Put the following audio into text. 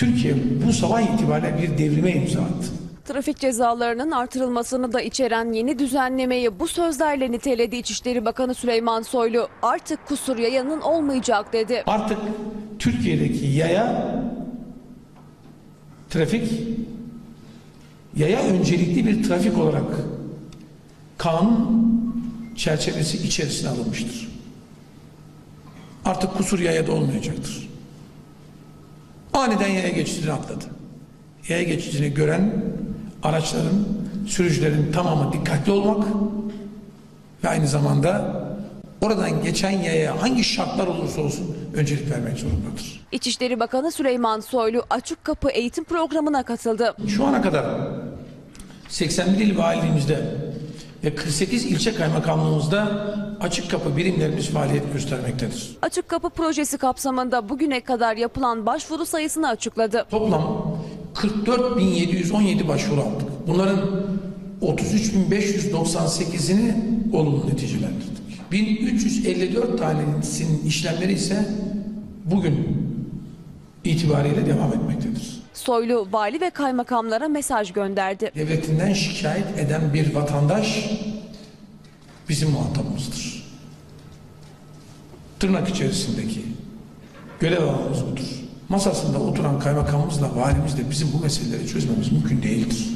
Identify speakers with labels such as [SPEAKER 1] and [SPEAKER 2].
[SPEAKER 1] Türkiye bu sabah itibariyle bir devrime imza attı.
[SPEAKER 2] Trafik cezalarının artırılmasını da içeren yeni düzenlemeyi bu sözlerle niteledi İçişleri Bakanı Süleyman Soylu. Artık kusur yayanın olmayacak dedi.
[SPEAKER 1] Artık Türkiye'deki yaya trafik yaya öncelikli bir trafik olarak kanun çerçevesi içerisine alınmıştır. Artık kusur yayada olmayacaktır. Aniden yaya geçidini atladı. Yaya geçidini gören araçların, sürücülerin tamamı dikkatli olmak ve aynı zamanda oradan geçen yaya hangi şartlar olursa olsun öncelik vermek zorundadır.
[SPEAKER 2] İçişleri Bakanı Süleyman Soylu açık kapı eğitim programına katıldı.
[SPEAKER 1] Şu ana kadar 81 il valiliğimizde ve 48 ilçe kaymakamlığımızda açık kapı birimlerimiz faaliyet göstermektedir.
[SPEAKER 2] Açık kapı projesi kapsamında bugüne kadar yapılan başvuru sayısını açıkladı.
[SPEAKER 1] Toplam 44.717 başvuru aldık. Bunların 33.598'ini olumlu neticelendirdik. 1354 tanesinin işlemleri ise bugün itibariyle devam etmektedir.
[SPEAKER 2] Soylu vali ve kaymakamlara mesaj gönderdi.
[SPEAKER 1] devletinden şikayet eden bir vatandaş bizim muhatabımızdır. Tırnak içerisindeki görev alanımız budur. Masasında oturan kaymakamımızla valimizle bizim bu meseleleri çözmemiz mümkün değildir.